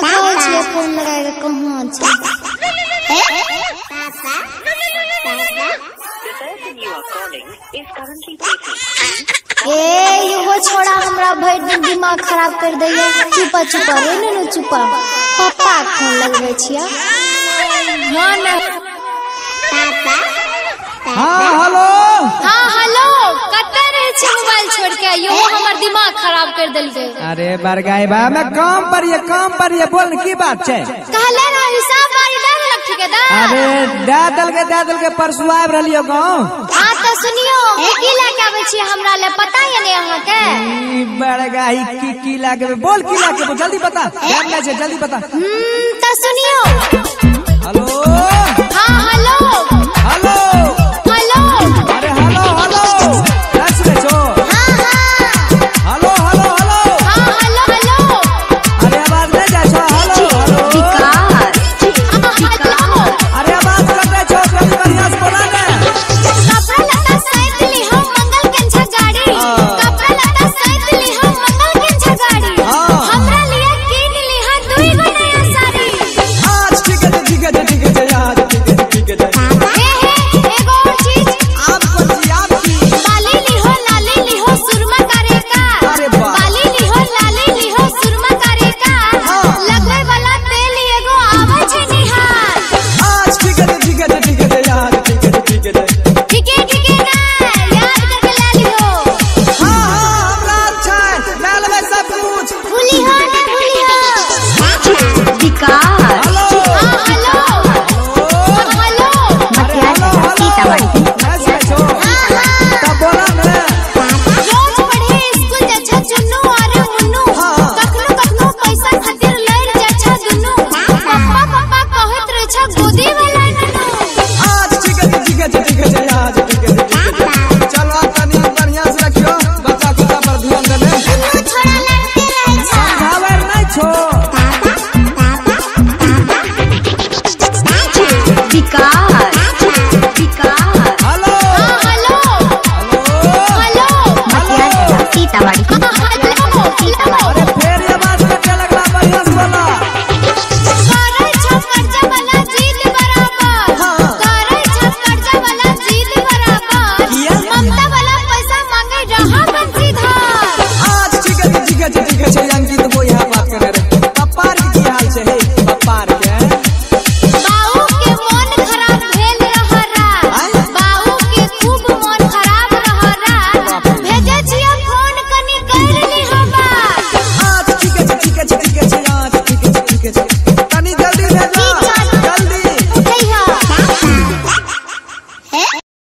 देखो छिए फ़ोन लगा के कहाँ छै The person you are calling is currently busy. ए एगो छोड़ा हमरा भरि दिन दिमाग खराब कर दैया। चुपा चुपा रे नु चुपा। पापा फ़ोन लगबै छिया? हाँ ना। हेलो हाँ। मोबाइल छोड़ के यो हमर दिमाग खराब कर देलकै। अरे बरगाई बा मैं काम पर ये काम पर ये बोल की बात छै? कहले ना हिसाब बारी दे देलक ठेकेदार। अरे दे दल के दे दल के परसू आबि रहलियो गाँव। हाँ तो सुनियो की लेके आबै छी हमरा ले पता ये ने अहाँके? ई बड़गाई की की लागे बोल की लागे जल्दी बता। नहीं जल्दी बता। हम्म, तो सुनियो। हेलो? विकास